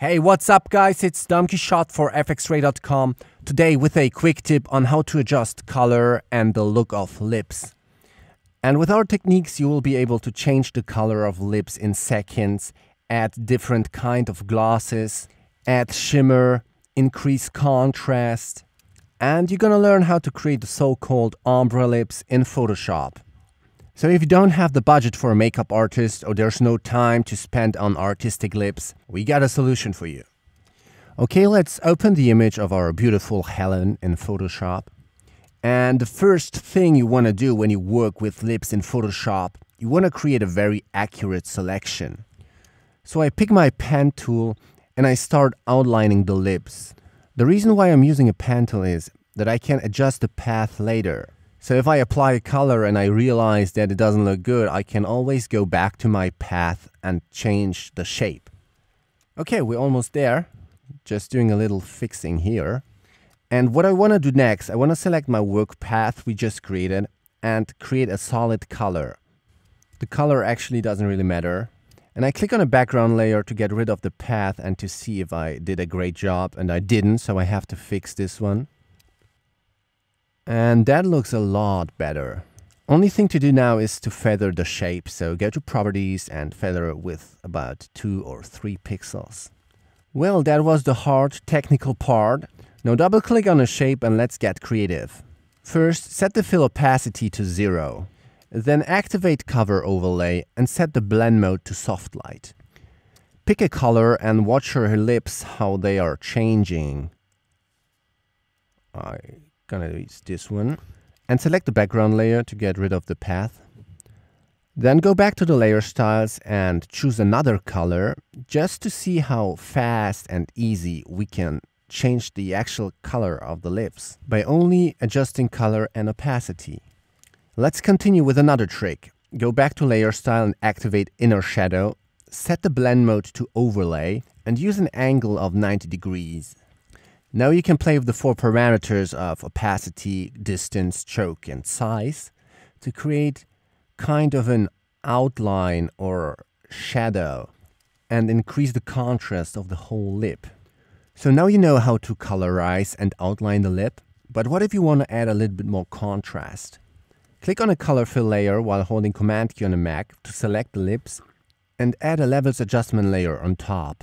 Hey, what's up, guys? It's Dom Quichotte for FXray.com. Today, with a quick tip on how to adjust color and the look of lips. And with our techniques, you will be able to change the color of lips in seconds, add different kind of glosses, add shimmer, increase contrast, and you're gonna learn how to create the so-called ombre lips in Photoshop. So if you don't have the budget for a makeup artist or there's no time to spend on artistic lips, we got a solution for you. Okay, let's open the image of our beautiful Helen in Photoshop. And the first thing you want to do when you work with lips in Photoshop, you want to create a very accurate selection. So I pick my pen tool and I start outlining the lips. The reason why I'm using a pen tool is that I can adjust the path later. So if I apply a color and I realize that it doesn't look good, I can always go back to my path and change the shape. Okay, we're almost there. Just doing a little fixing here. And what I want to do next, I want to select my work path we just created and create a solid color. The color actually doesn't really matter. And I click on a background layer to get rid of the path and to see if I did a great job. And I didn't, so I have to fix this one. And that looks a lot better. Only thing to do now is to feather the shape. So go to properties and feather with about two or three pixels. Well, that was the hard technical part. Now double click on the shape and let's get creative. First, set the fill opacity to zero. Then activate color overlay and set the blend mode to soft light. Pick a color and watch her lips how they are changing. I gonna use this one and select the background layer to get rid of the path. Then go back to the layer styles and choose another color just to see how fast and easy we can change the actual color of the lips by only adjusting color and opacity. Let's continue with another trick. Go back to layer style and activate inner shadow, set the blend mode to overlay and use an angle of 90 degrees. Now you can play with the four parameters of opacity, distance, choke, and size to create kind of an outline or shadow and increase the contrast of the whole lip. So now you know how to colorize and outline the lip, but what if you want to add a little bit more contrast? Click on a color fill layer while holding Command key on a Mac to select the lips and add a levels adjustment layer on top.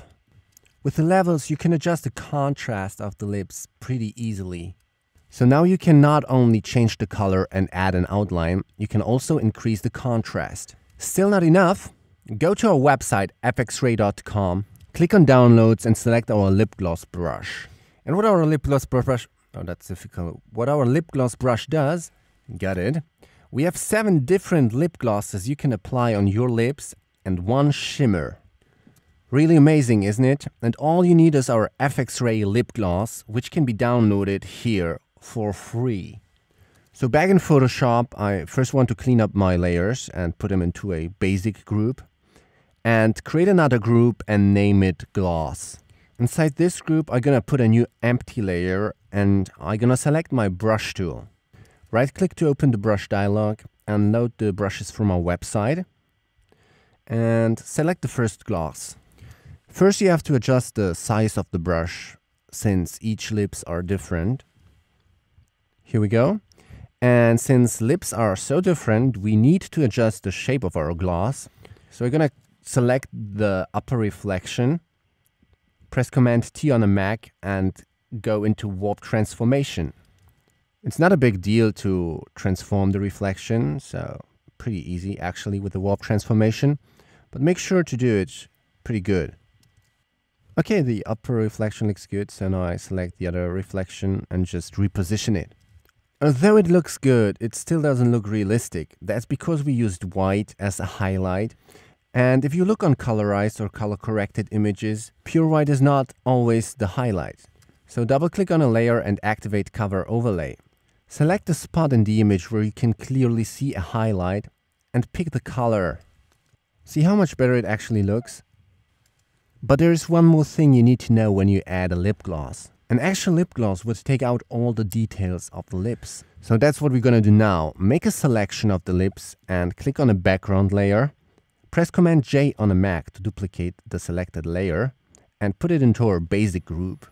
With the levels, you can adjust the contrast of the lips pretty easily. So now you can not only change the color and add an outline, you can also increase the contrast. Still not enough? Go to our website fxray.com, click on downloads and select our lip gloss brush. And what our lip gloss brush, oh that's difficult. What our lip gloss brush does, got it. We have seven different lip glosses you can apply on your lips and one shimmer. Really amazing, isn't it? And all you need is our FX Ray lip gloss, which can be downloaded here for free. So back in Photoshop, I first want to clean up my layers and put them into a basic group and create another group and name it gloss. Inside this group, I'm gonna put a new empty layer and I'm gonna select my brush tool. Right click to open the brush dialog and load the brushes from our website and select the first gloss. First, you have to adjust the size of the brush since each lips are different. Here we go. And since lips are so different, we need to adjust the shape of our gloss. So we're going to select the upper reflection, press Command T on a Mac and go into warp transformation. It's not a big deal to transform the reflection, so pretty easy actually with the warp transformation, but make sure to do it pretty good. Okay, the upper reflection looks good, so now I select the other reflection and just reposition it. Although it looks good, it still doesn't look realistic. That's because we used white as a highlight. And if you look on colorized or color corrected images, pure white is not always the highlight. So double click on a layer and activate color overlay. Select the spot in the image where you can clearly see a highlight and pick the color. See how much better it actually looks? But there is one more thing you need to know when you add a lip gloss. An actual lip gloss would take out all the details of the lips. So that's what we're gonna do now. Make a selection of the lips and click on a background layer. Press Command J on a Mac to duplicate the selected layer and put it into our basic group.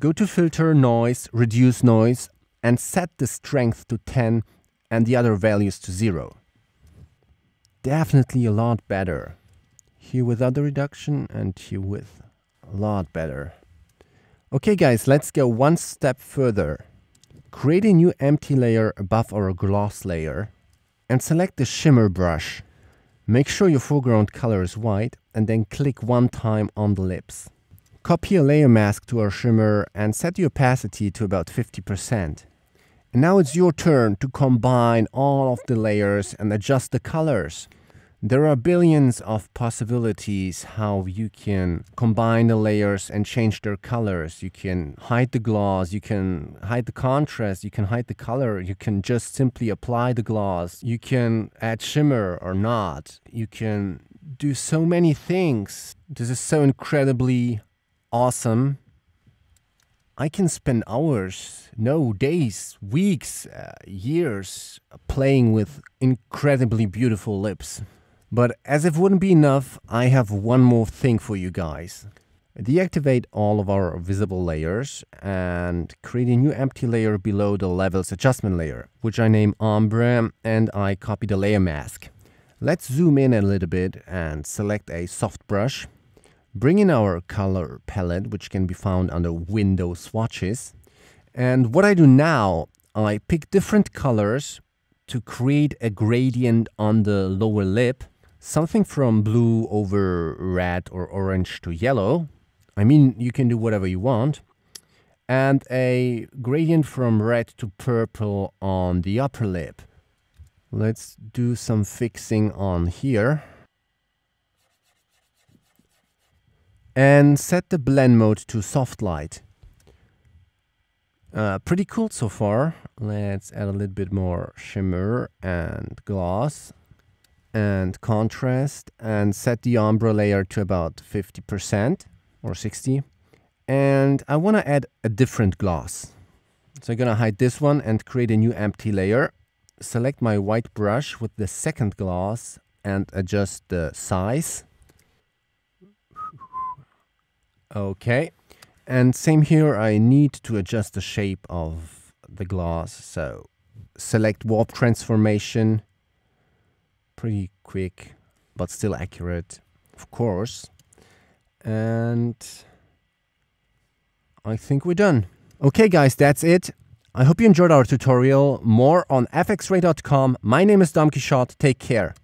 Go to filter, noise, reduce noise, and set the strength to 10 and the other values to 0. Definitely a lot better. Here without the reduction and here with. A lot better. Okay guys, let's go one step further. Create a new empty layer above our gloss layer and select the shimmer brush. Make sure your foreground color is white and then click one time on the lips. Copy a layer mask to our shimmer and set the opacity to about 50%. And now it's your turn to combine all of the layers and adjust the colors. There are billions of possibilities how you can combine the layers and change their colors. You can hide the gloss, you can hide the contrast, you can hide the color, you can just simply apply the gloss, you can add shimmer or not. You can do so many things. This is so incredibly awesome I can spend hours, no, days, weeks, uh, years playing with incredibly beautiful lips. But as if wouldn't be enough, I have one more thing for you guys. Deactivate all of our visible layers and create a new empty layer below the levels adjustment layer, which I name Ombre and I copy the layer mask. Let's zoom in a little bit and select a soft brush bring in our color palette, which can be found under window swatches. And what I do now, I pick different colors to create a gradient on the lower lip, something from blue over red or orange to yellow. I mean, you can do whatever you want. And a gradient from red to purple on the upper lip. Let's do some fixing on here. and set the blend mode to soft light. Uh, pretty cool so far. Let's add a little bit more shimmer and gloss and contrast and set the ombre layer to about 50% or 60. And I want to add a different gloss. So I'm going to hide this one and create a new empty layer. Select my white brush with the second gloss and adjust the size Okay. And same here, I need to adjust the shape of the gloss. So select warp transformation. Pretty quick, but still accurate, of course. And I think we're done. Okay, guys, that's it. I hope you enjoyed our tutorial. More on fxray.com. My name is Dom Quichotte. Take care.